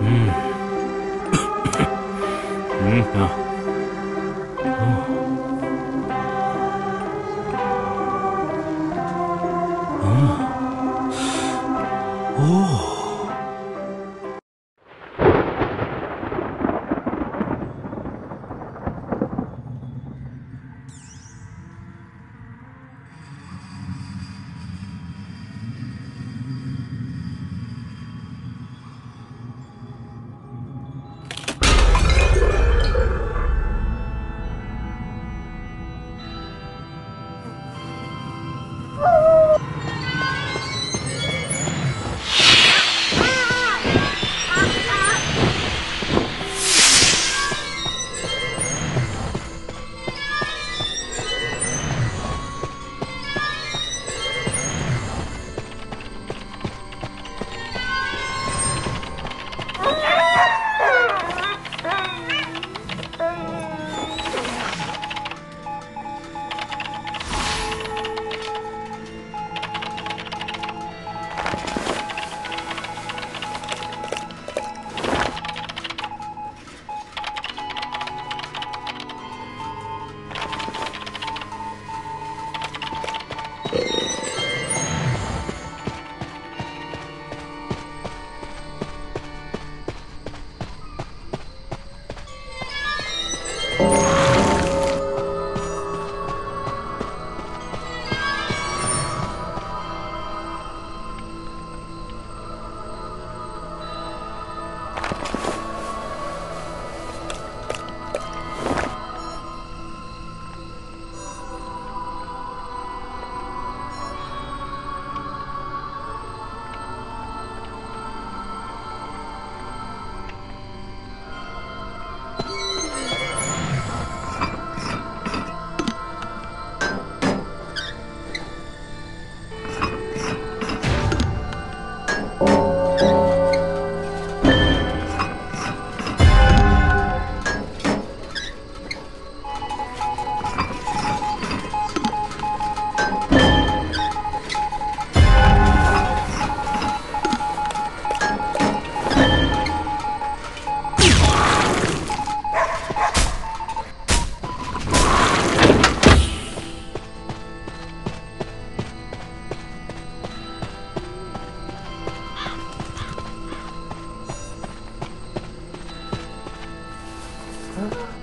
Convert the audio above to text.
嗯。嗯。啊。嗯